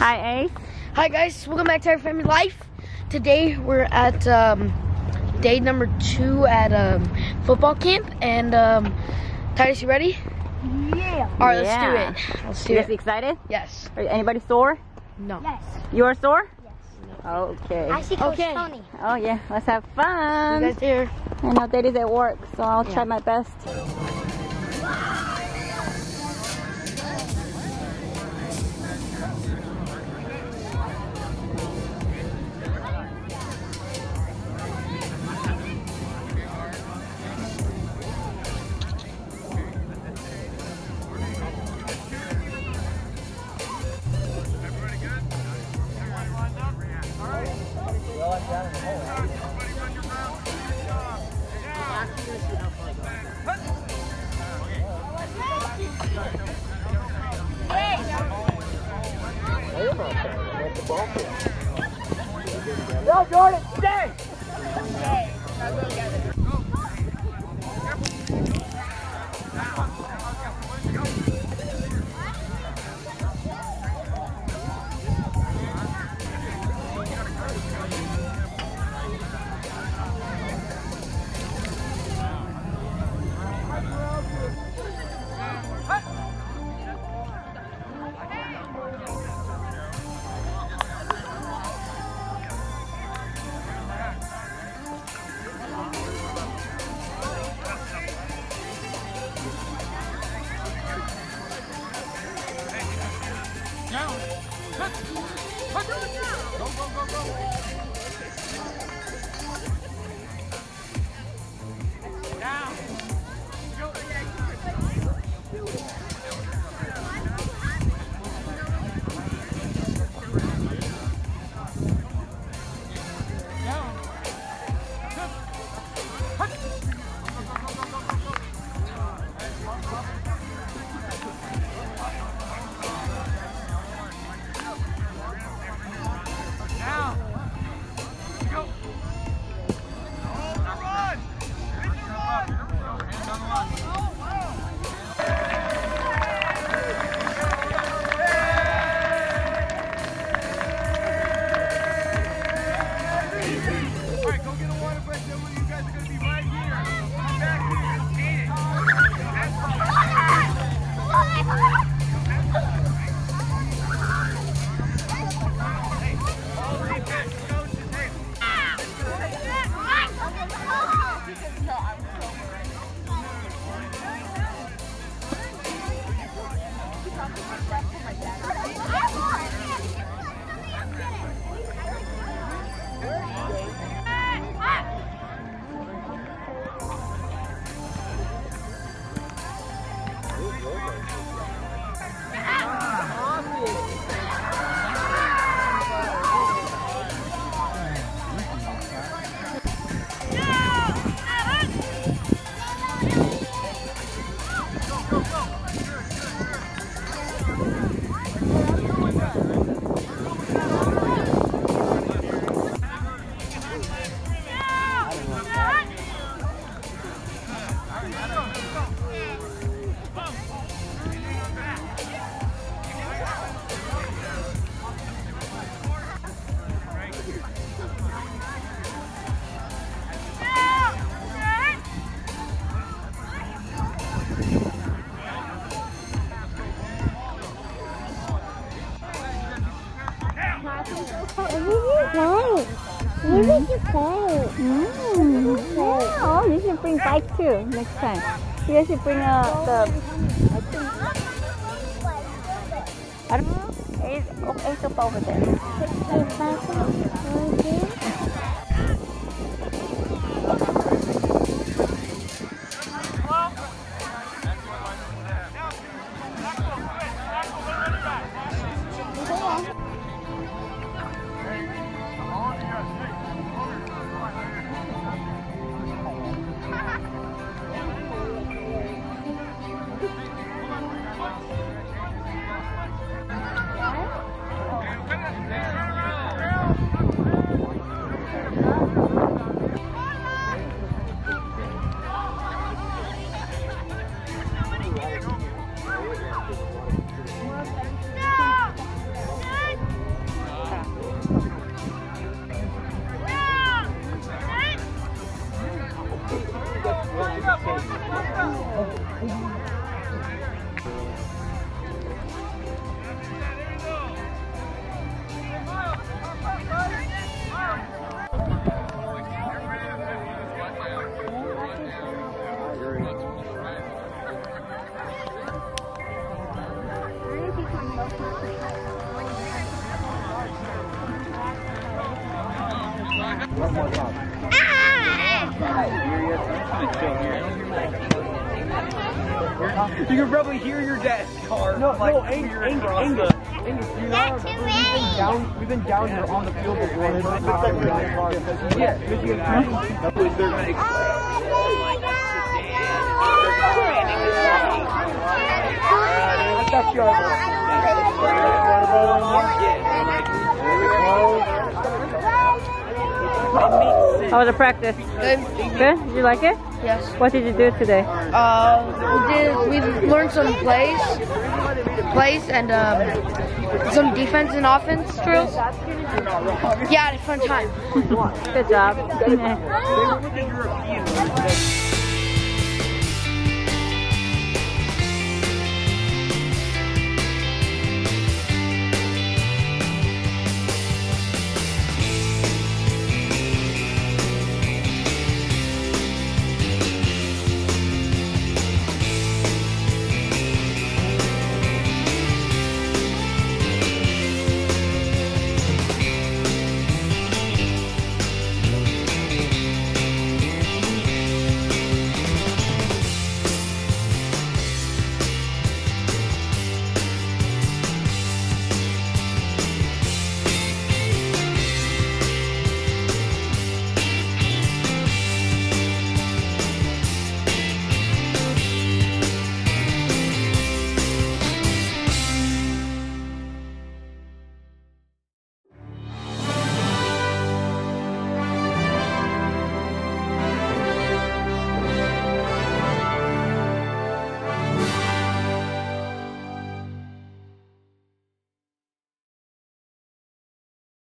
Hi, Ace. Hi guys, welcome back to our family life. Today we're at um, day number two at um, football camp, and um, Titus, you ready? Yeah. All right, Yeah. let's do it. Let's do You guys it. excited? Yes. Are anybody sore? No. Yes. You are sore? Yes. Okay. I see Coach Okay. Tony. Oh yeah, let's have You fun. guys here? I know Daddy's at work, so I'll try my best. Go, Jordan, stay! Go, go, go, go! Did you? Mm. Oh, you should bring bike too next time. You should bring uh, the. I don't know. Oh, Ace up over there. You can probably hear your dad's car. No, like, no, Angus, veering Angus, across Angus, the- Angus, you know, we've been down, we've been down here on the field before. and we're not in that car. Yeah, Michigan. Was they're gonna explain. That's your How was the practice? Good. Good? Did you like it? Yes. What did you do today? Uh, we did. We learned some plays, plays, and um, some defense and offense drills. Yeah, I had a fun time. Good job.